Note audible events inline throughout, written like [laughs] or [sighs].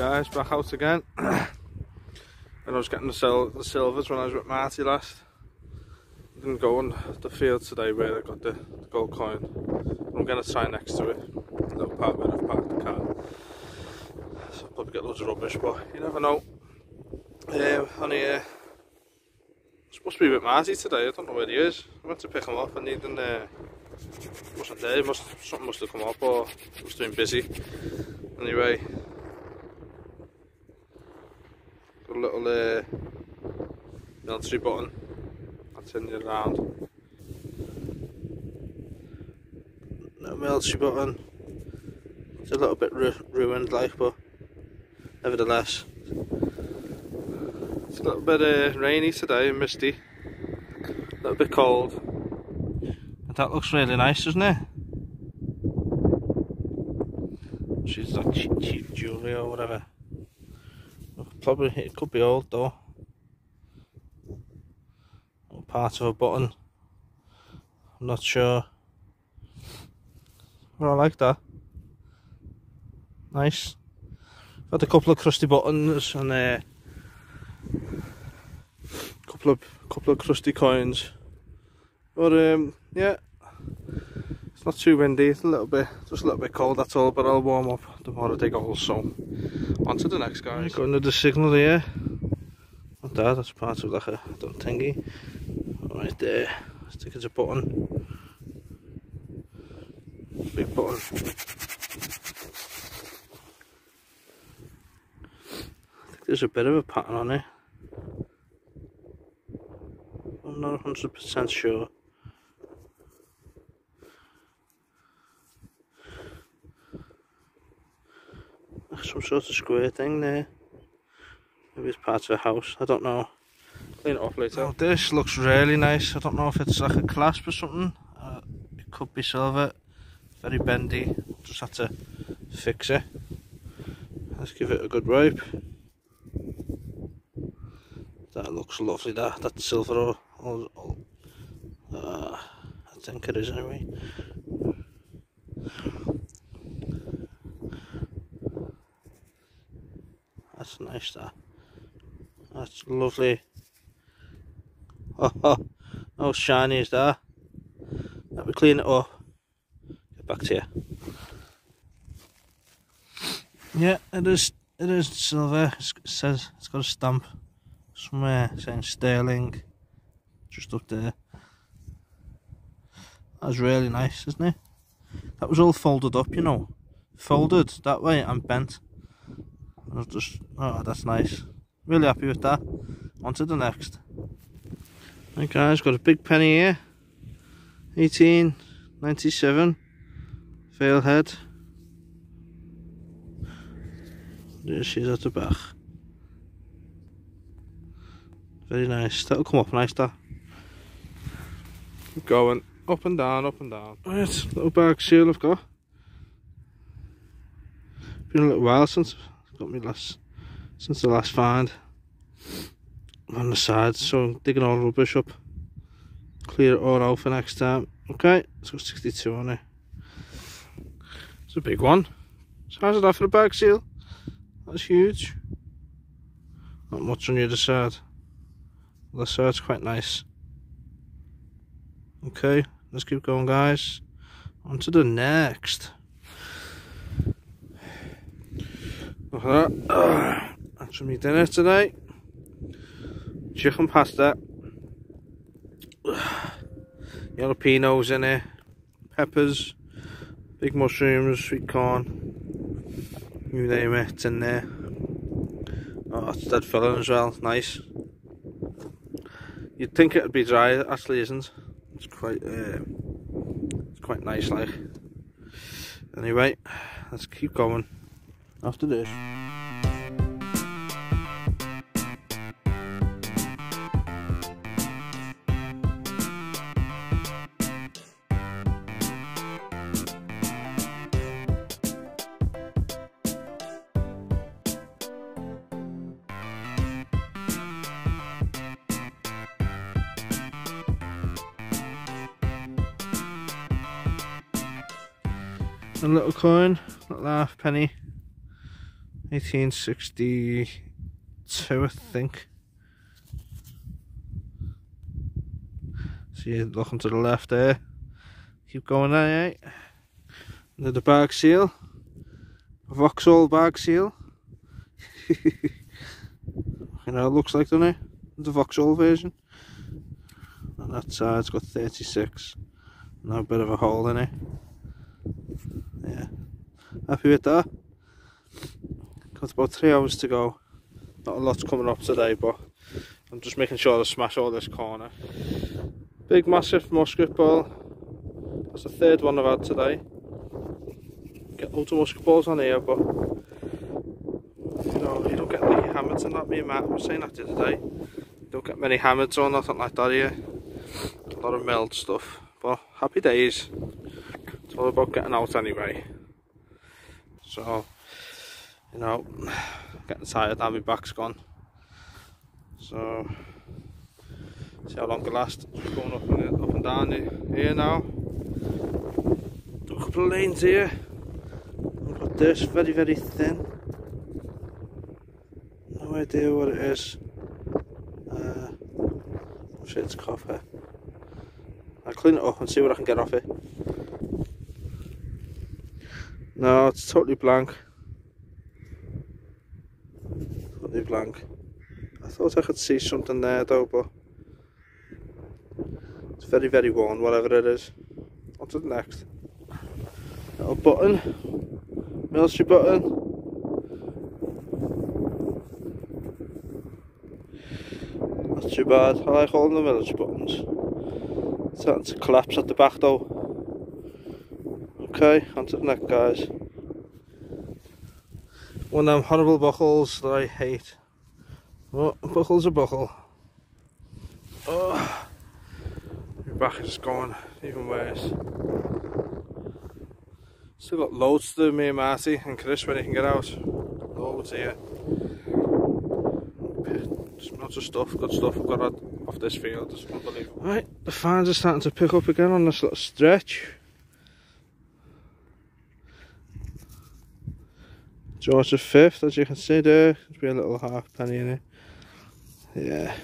guys, back out again. [clears throat] and I was getting the, sil the silvers when I was with Marty last. Didn't go on the field today where I got the, the gold coin. I'm going to try next to it, the little part where I've parked the car. So I'll probably get loads of rubbish, but you never know. Um, on here, supposed to be with Marty today, I don't know where he is. I went to pick him up and he didn't, uh, wasn't there, must, something must have come up or he was doing busy. Anyway, got a little uh, military button that's turn it around. No military button. It's a little bit ru ruined, like, but nevertheless, it's a little bit uh, rainy today and misty. A little bit cold. But that looks really nice, doesn't it? She's like cheap, cheap jewellery or whatever. probably it could be old though. Or part of a button. I'm not sure. But I like that. Nice. I've had a couple of crusty buttons and a uh, couple of couple of crusty coins. But um yeah. It's not too windy. It's a little bit, just a little bit cold. That's all. But I'll warm up I dig holes. So on to the next guy. Got another signal here. Not that. That's part of like a little thingy. Right there. I think it's a button. Big button. there's a bit of a pattern on it. I'm not 100% sure. Some sort of square thing there. Maybe it's part of a house, I don't know. Clean it off later. Oh, this looks really nice. I don't know if it's like a clasp or something. Uh, it could be silver. Very bendy. Just had to fix it. Let's give it a good wipe. That looks lovely, that. That's silver or, or, or uh, I think it is anyway. That's nice, that. That's lovely. [laughs] Oh, how shiny is that? Let me clean it up. Get back to you. Yeah, it is. It is silver. It says it's got a stamp somewhere saying Sterling just up there. That's really nice, isn't it? That was all folded up, you know. Folded that way and bent. I was just, oh, that's nice. Really happy with that. On to the next. Right guys, got a big penny here. 1897. Veil head. There she is at the back. Very nice. That'll come up nice, that. Keep going. Up and down, up and down. Right, little bag seal I've got. Been a little while since got me last since the last find. On the side, so I'm digging all the rubbish up. Clear it all out for next time. Okay, it's got 62 on it. It's a big one. Size that for a bag seal. That's huge. Not much on the other side. The side's quite nice. Okay, let's keep going guys. On to the next. Look at that. That's me dinner today. Chicken pasta. [sighs] Jalapenos in it. Peppers. Big mushrooms, sweet corn. You name it, it's in there. Oh, it's dead filling as well. Nice. You'd think it'd be dry, it actually isn't. It's quite, uh, it's quite nice, like. Anyway, let's keep going after this. a little coin, little half penny. 1862, I think. See, looking to the left there. Keep going there, eh? Under the bag seal. Vauxhall bag seal. [laughs] you know, it looks like, doesn't it? The Vauxhall version. And that side's got 36. Now a bit of a hole in it. Yeah. Happy with that? Got about three hours to go. Not a lot's coming up today, but I'm just making sure to smash all this corner. Big massive musket ball. That's the third one I've had today. Get loads of musket balls on here, but you know, you don't get the hammers and that. Me and Matt were saying that the other day. You don't get many hammers or nothing like that here. A lot of milled stuff. But happy days. It's all about getting out anyway. So, you know, getting tired now, my back's gone. So, see how long it lasts. Just going up and, up and down here now. A couple of lanes here. I've got this very, very thin. No idea what it is. Uh, I'm sure it's coffee. I'll clean it up and see what I can get off it. No, it's totally blank. Totally blank. I thought I could see something there though, but it's very, very worn, whatever it is. What's it next? Little button. Military button. Not too bad. I like all the military buttons. Starting to collapse at the back though. Okay, on to the next guys. One of them horrible buckles that I hate. Oh, buckle's a buckle. Oh, your back is going even worse. Still got loads to do, me and Marty and Chris when he can get out. Loads here. Lots of stuff, good stuff I've got off this field, it's unbelievable. Right, the fans are starting to pick up again on this little stretch. George V, as you can see there, there's be a little half penny in it. Yeah,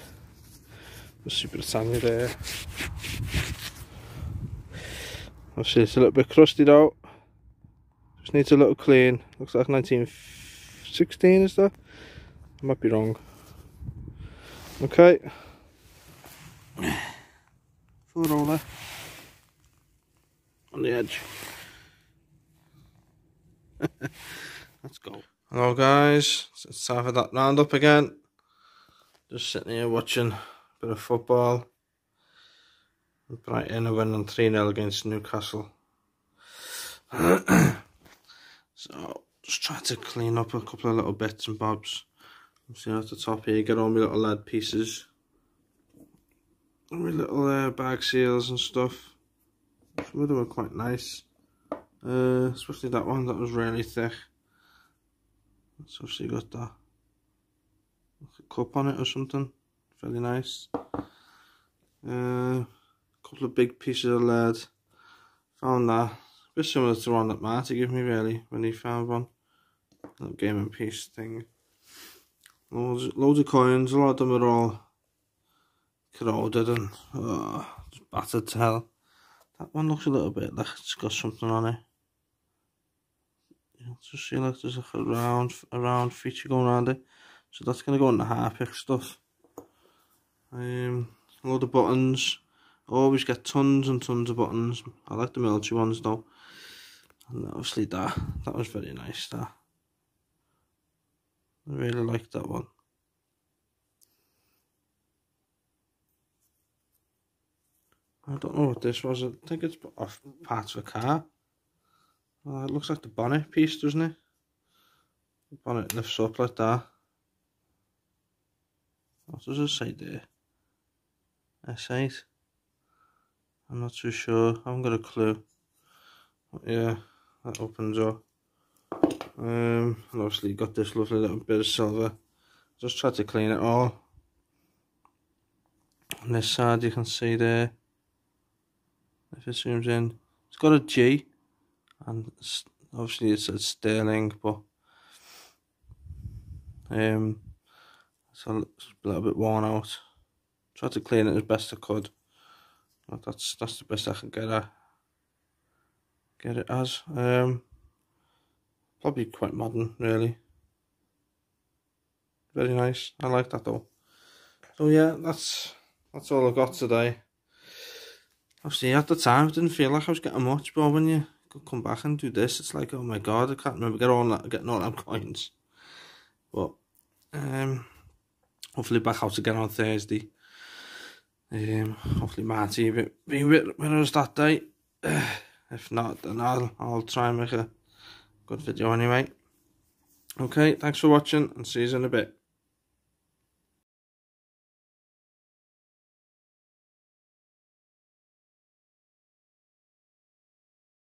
Super Britannia there. Obviously it's a little bit crusty out. Just needs a little clean. Looks like 1916 is that? I might be wrong. Okay. Full roller. On the edge. [laughs] Let's go. Hello guys, it's time for that roundup again. Just sitting here watching a bit of football. Brighton are winning 3-0 against Newcastle. [clears throat] so, just trying to clean up a couple of little bits and bobs. See at the top here, get all my little lead pieces. My little uh, bag seals and stuff. Some of them are quite nice. Uh, especially that one, that was really thick. So she got that like cup on it or something. Very nice. Uh, a couple of big pieces of lead. Found that. A bit similar to one that Marty gave me really when he found one. Little game and piece thing. Loads, loads of coins, a lot of them are all corroded and oh, battered to hell. That one looks a little bit like it's got something on it. Just see like there's like a round, a round feature going around it. So that's going to go in the Harpic stuff. Um, a load of buttons. I always get tons and tons of buttons. I like the military ones though. And obviously that, that was very nice that. I really like that one. I don't know what this was. I think it's off parts of a car. Uh, it looks like the bonnet piece, doesn't it? The bonnet lifts up like that. What does it say there? S8. I'm not too sure. I haven't got a clue. But yeah, that opens up. Um, and obviously got this lovely little bit of silver. Just try to clean it all. On this side you can see there, if it zooms in, it's got a G, and obviously it says sterling, but Um, it's a little bit worn out. Tried to clean it as best I could. But that's that's the best I can get it. Get it as. Um, probably quite modern, really. Very nice. I like that though. So yeah, that's that's all I got today. Obviously, at the time, I didn't feel like I was getting much, but when you come back and do this. It's like, oh my god, I can't remember get all that, getting all them coins. But um, hopefully back out again on Thursday. Um, hopefully Marty will be with us that day. [sighs] if not, then I'll, I'll try and make a good video anyway. Okay, thanks for watching and see you in a bit.